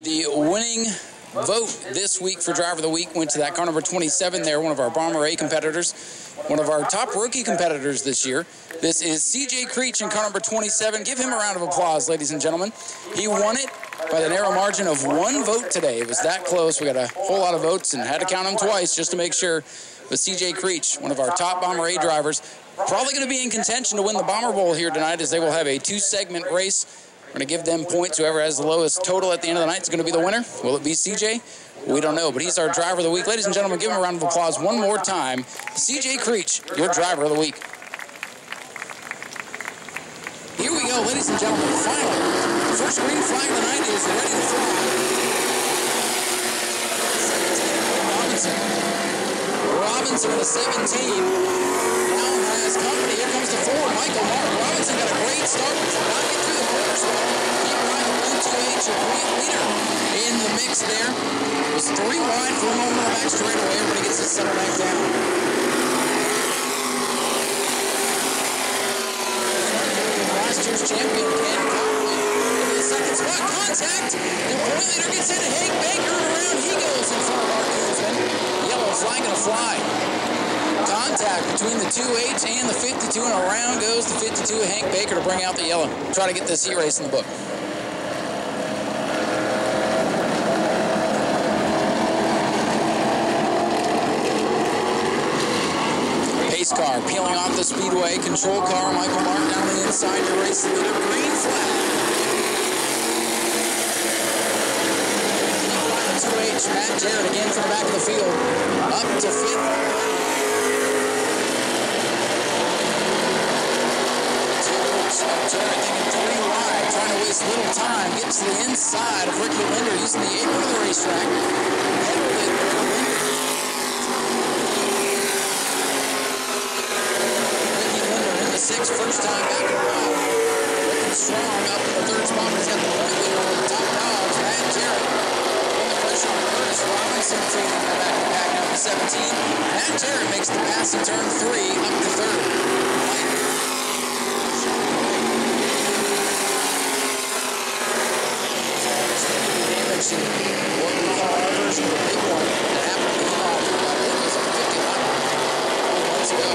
The winning vote this week for driver of the week went to that car number 27 there, one of our Bomber A competitors, one of our top rookie competitors this year. This is CJ Creech in car number 27. Give him a round of applause, ladies and gentlemen. He won it by the narrow margin of one vote today. It was that close. We got a whole lot of votes and had to count them twice just to make sure. But CJ Creech, one of our top Bomber A drivers, probably going to be in contention to win the Bomber Bowl here tonight as they will have a two-segment race we're going to give them points. Whoever has the lowest total at the end of the night is going to be the winner. Will it be CJ? We don't know, but he's our driver of the week. Ladies and gentlemen, give him a round of applause one more time. CJ Creech, your driver of the week. Here we go, ladies and gentlemen. Finally, first green flag of the night is ready to fly. Robinson. Robinson with a 17. Now has company. Comes four. Michael Mark. Robinson got a great start. Not get through the first one. Keep riding blue 2H, your point leader in the mix there. It was three wide for a moment the back straightaway. Everybody gets to settle back down. Last year's champion, Ken Conley. Into the second spot. Contact. The point leader gets into Hank Baker. And around he goes in front of Mark Koosman. Yellow flag and a fly contact between the 2H and the 52, and around goes the 52 Hank Baker to bring out the yellow. Try to get this heat race in the book. Pace car peeling off the speedway. Control car, Michael Mark down the inside to race the. Green flag. 2H, Matt Jarrett again from the back of the field. Up to fifth. Thinking three wide, trying to waste little time. Gets to the inside of Ricky Linder using the apron of the racetrack. Headed with Ricky Linder in the sixth, first time back in a while. Looking strong up in the third spot. He's got the point leader over the top dogs. Matt Jarrett putting the pressure on Curtis Robinson taking the back of the pack now to 17. Matt Jarrett makes the pass in turn three up to third. damage and what we call our version of a big one that happened to him off, I believe it was a 50 lap months ago.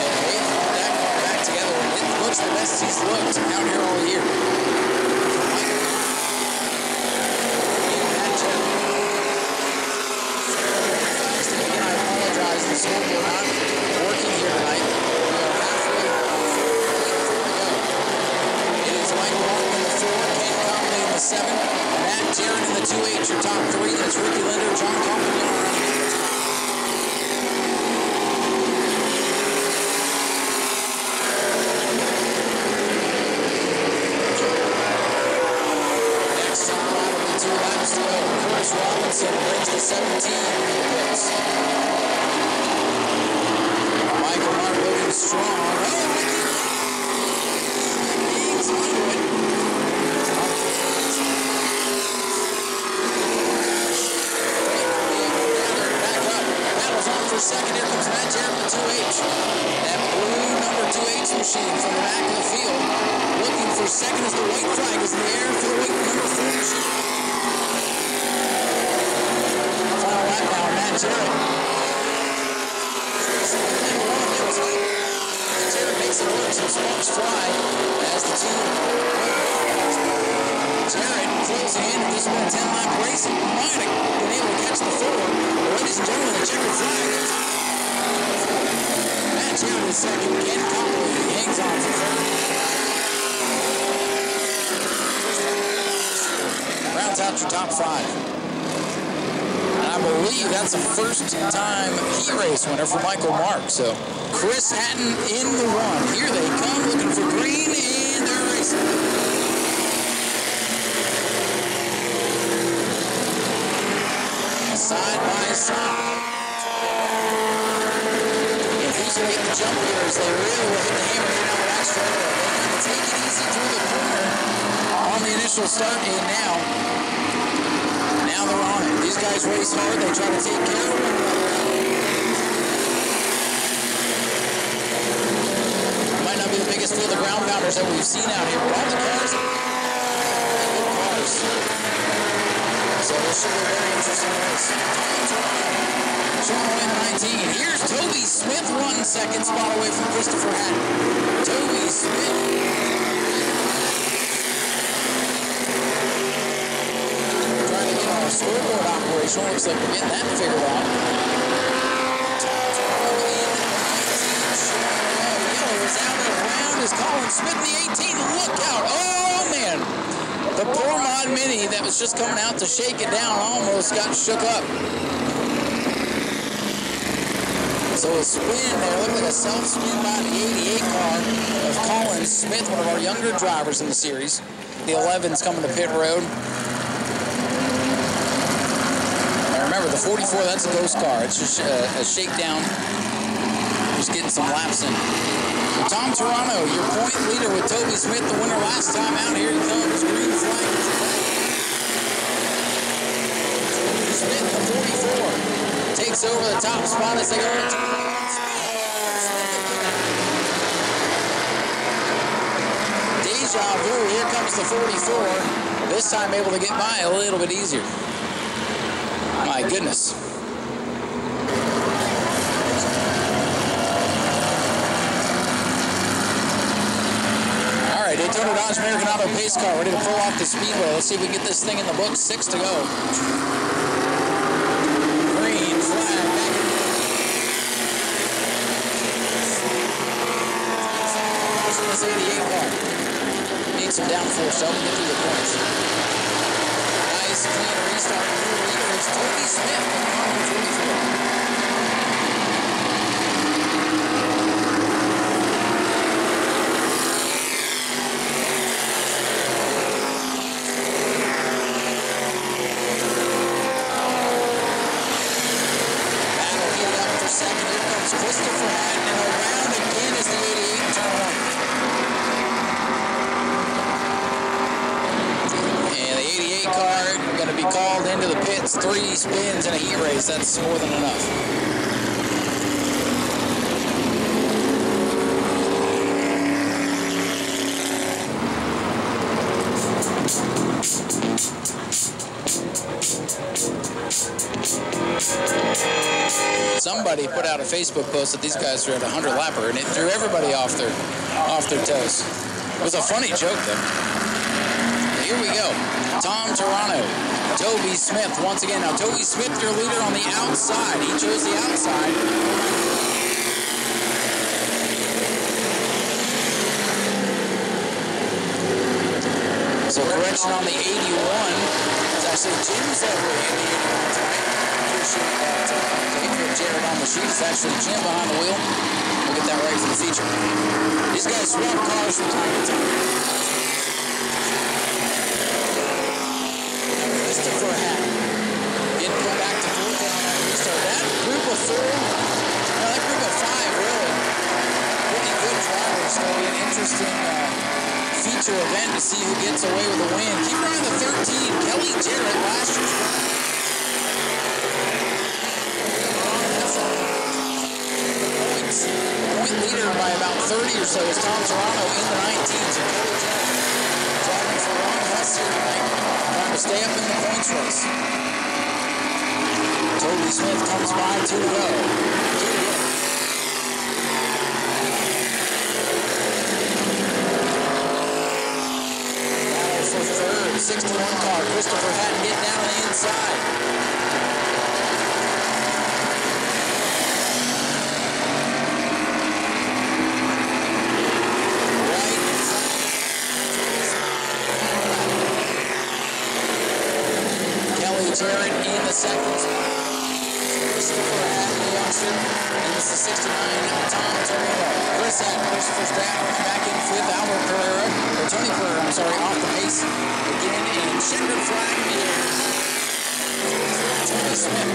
And they've got that car back together and best he's looked out here all year. Again, I apologize. The scoreboard not working here tonight. We are halfway through the go. It is Michael Martin in the four, Ken Conley in the seven, Matt Jarrett in the two eight, your top three. That's Ricky Linder, John Compagnon around the eight. Next on the line will be two laps to go. Curtis Robinson brings the 17 in the pits. Michael Martin looking strong. Oh, Ricky He's onto it. Back up. Battles on for Jarrett with 2H. That blue number 2H machine from the back of the field. Looking for second as the white flag is in the air for the white number four machine. Final lap now, Matt Jarrett. Jarrett makes it work. Some sparks fly as the team Jarrett closing in. If this has been a 10 lap race, he might have been able to catch the four. Ladies and gentlemen, the checkered flag. Matt Jarrett is second. Ken Conley hangs on for third. Rounds out your top five. And I believe that's the first time heat race winner for Michael Mark. So Chris Hatton in the one. Here they come looking for green and they're racing. Side by side. If he's going to get the they really will hit the hammer here down the back straightaway. They kind of take it easy through the corner on the initial start and now now they're on it. These guys race hard. They try to take care of one another. Might not be the biggest field of ground pounders that we've seen out here, but the cars, cars. this should be a very interesting race. In 19. Here's Toby Smith one second spot away from Christopher Hatton. Toby Smith. Trying to get our scoreboard operation. Looks like we're getting that figured out. Is out around is Colin Smith the 18. Look out. Oh, man. The poor Mod Mini that was just coming out to shake it down almost got shook up. So a spin there, looked like a self-spin by the 88 car of Colin Smith, one of our younger drivers in the series. The 11's coming to pit road. Now remember, the 44, that's a ghost car. It's just a, a shakedown. Just getting some laps in. Tom Toronto, your point leader with Toby Smith, the winner last time out. Here he comes, green flag. Toby Smith, the 44, takes over the top spot as they go into Deja vu, here comes the 44. This time able to get by a little bit easier. My goodness. All right, Daytona Dodge American Auto pace car ready to pull off the speedway. Let's see if we can get this thing in the books. Six to go. Green flag back in this 88 car. Need some downforce to help get through the points. Nice clean restart. Leader is Toby Smith on 44. Battle heated up for second. Here comes Christopher Hatton, and around again is the 88 in turn one. And the 88 car going to be called into the pits. Three spins in a heat race. That's more than enough. Somebody put out a Facebook post that these guys are at a 100 lapper, and it threw everybody off their off their toes. It was a funny joke, though. We go. Tom Toronto, Toby Smith once again. Now Toby Smith, your leader on the outside. He chose the outside. So correction on the 81. It's actually Jim's over in the 81 tonight. Appreciate that. Uh, okay, Jared on the sheet. It's actually Jim behind the wheel. We'll get that right for the feature. These guys swap cars from time to time. Christopher Hatton getting put back to fourth there on that restart. That group of four, no, that group of five, really, pretty good drivers. Going to be an interesting uh, feature event to see who gets away with a win. Keep on the 13, Kelly Jarrett, last year's. Points, point leader by about 30 or so is Tom Toronto in the 19s. So Kelly Jarrett driving for Ron Hess here tonight, trying to stay up in the points race. Toby Smith comes by, two to go. Two to go. Battle for third, 61 car. Christopher Hatton getting down on the inside. Right. Kelly Jarrett in the second. Christopher Hatton, the and this is 69, Tom Torino. Chris Hatton, Christopher's down, back in fifth, Albert Pereira, or Tony Pereira, I'm sorry, off the pace again, and checkered flag air. Tony Smith.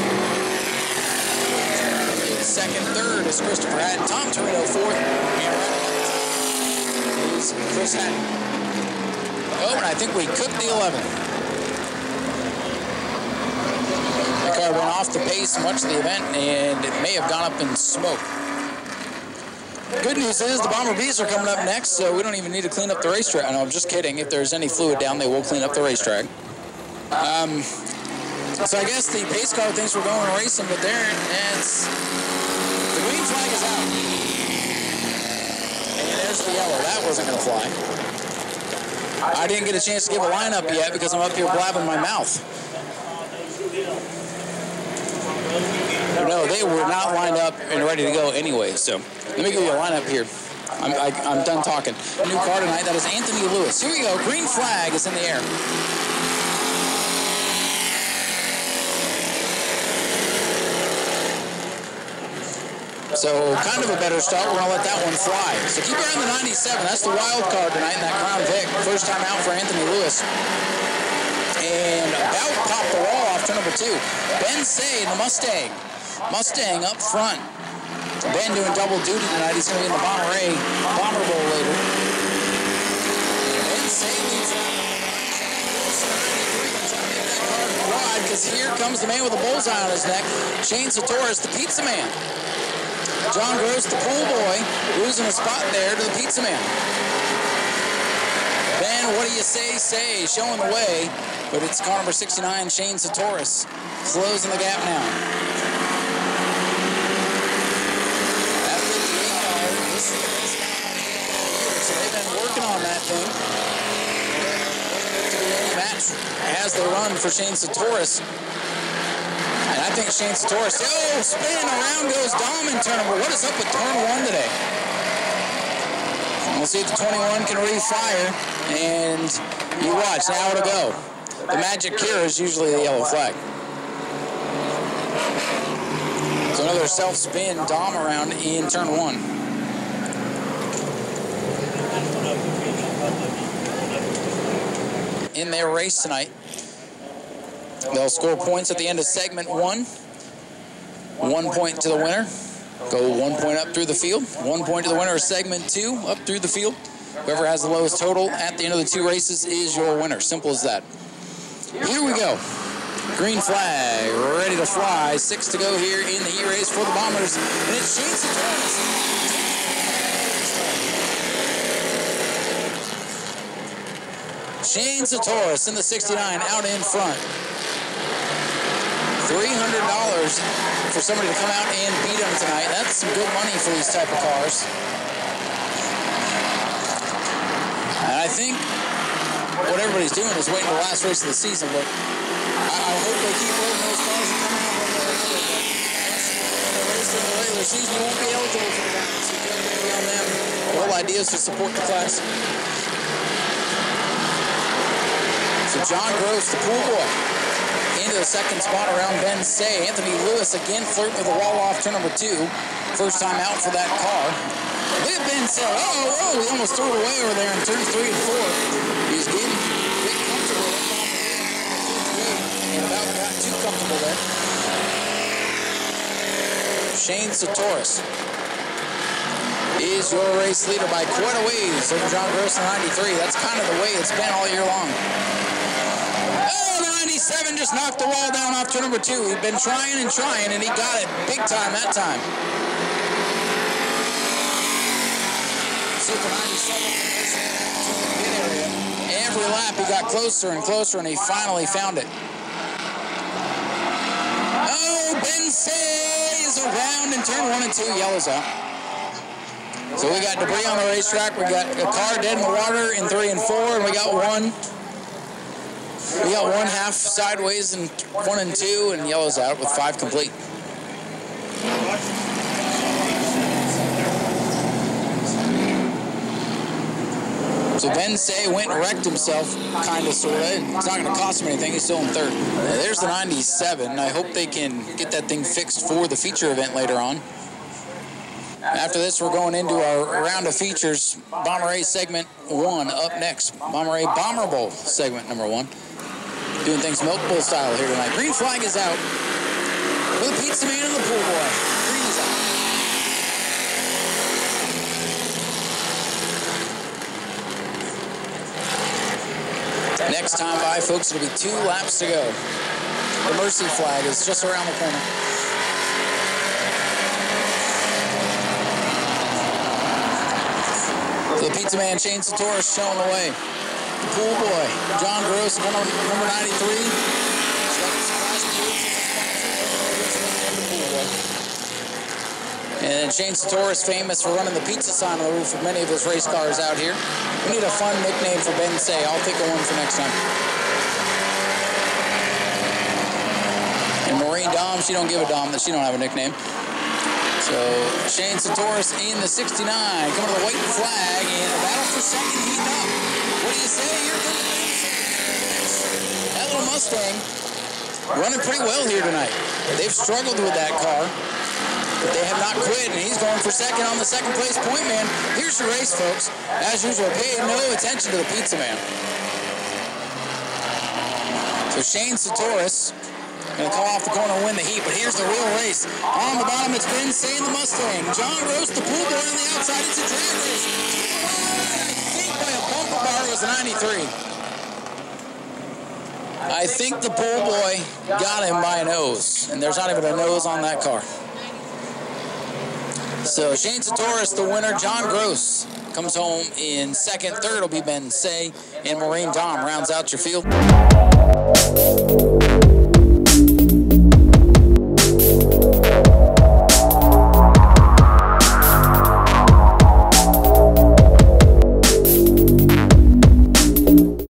Second, third is Christopher Hatton. Tom Torino fourth, and is Chris Hatton. Oh, and I think we cooked the 11. The car went off the pace much of the event, and it may have gone up in smoke. Good news is the Bomber Bees are coming up next, so we don't even need to clean up the racetrack. No, I'm just kidding. If there's any fluid down, they will clean up the racetrack. Um, So I guess the pace car thinks we're going racing, but there, it's the green flag is out. And there's the yellow. That wasn't going to fly. I didn't get a chance to give a lineup yet because I'm up here blabbing my mouth. They were not lined up and ready to go anyway. So let me give you a lineup here. I'm, I, am done talking. New car tonight, that is Anthony Lewis. Here we go. Green flag is in the air. So kind of a better start. We're going to let that one fly. So keep on the 97. That's the wild card tonight in that Crown Vic. First time out for Anthony Lewis. And about popped the wall off turn number two. Ben Say in the Mustang. Mustang up front. Ben doing double duty tonight. He's going to be in the Bomber A Bomber Bowl later. Because here comes the man with a bullseye on his neck, Shane Satoris, the pizza man. John Gross, the pool boy, losing a spot there to the pizza man. Ben, what do you say, say, showing the way, but it's car number 69, Shane Satoris, closing the gap now. So they've been working on that thing. Match as they run for Shane Satoris. And I think Shane Satoris, oh, spin around goes Dom in turn number. What is up with turn one today? We'll see if the 21 can refire. And you watch, now to go. The magic cure is usually the yellow flag. So another self-spin Dom around in turn one. In their race tonight, They'll score points at the end of segment one. One point to the winner. Go one point up through the field. One point to the winner of segment two up through the field. Whoever has the lowest total at the end of the two races is your winner. Simple as that. Here we go. Green flag, ready to fly. Six to go here in the heat race for the Bombers. And it's Shane Satoris. Shane Satoris in the 69 out in front. $300 for somebody to come out and beat them tonight. That's some good money for these type of cars. And I think what everybody's doing is waiting for the last race of the season, but I, I hope they keep loading those cars and coming out one way or. The regular season, won't be eligible for the balance. You on them. The whole idea is to support the class. So John Gross, the pool boy, the second spot around Ben Say. Anthony Lewis again flirting with a wall off turn number two. First time out for that car. Look at Ben Say. Oh, oh, he almost threw it away over there in turn three and four. He's getting bit comfortable and about got too comfortable there. Shane Satoris is your race leader by quite a ways over John Gross in 93. That's kind of the way it's been all year long. 97 just knocked the wall down off turn number two. He'd been trying and trying, and he got it big time that time. Super 97 Every lap he got closer and closer, and he finally found it. Oh, Ben Say is around in turn one and two. Yellows out. So we got debris on the racetrack. We got a car dead in the water in three and four, and we got one we got one half sideways and one and two, and yellow's out with five complete. So Ben Say went and wrecked himself, kind of, sort of. It's not going to cost him anything. He's still in third. There's the 97. I hope they can get that thing fixed for the feature event later on. After this, we're going into our round of features. Bomber A segment one up next. Bomber A Bomber Bowl segment number one doing things milk bowl style here tonight. Green flag is out for the pizza man and the pool boy. Green is out. Next time by, folks, it'll be two laps to go. The mercy flag is just around the corner. The pizza man, Shane Satoris, showing the way pool boy, John Gross, number, oh, number 93. And Shane Sator is famous for running the pizza sign on the roof of many of his race cars out here. We need a fun nickname for Ben Say. I'll think of one for next time. And Maureen Dom, she don't give a Dom that she don't have a nickname. So Shane Satoris in the 69, coming to the white flag and a battle for second heat up. Mustang running pretty well here tonight. They've struggled with that car, but they have not quit, and he's going for second on the second place point man. Here's your race, folks. As usual, pay no attention to the pizza man. So Shane Satoris going to come off the corner and win the heat, but here's the real race. On the bottom, it's Ben Say the Mustang. John Rose, the pool boy on the outside. It's a drag race. I think by a bumper bar it was a 93. I think the pool boy got him by a nose, and there's not even a nose on that car. So Shane Satoris, the winner. John Gross comes home in second. Third will be Ben Say, and Maureen Dom rounds out your field.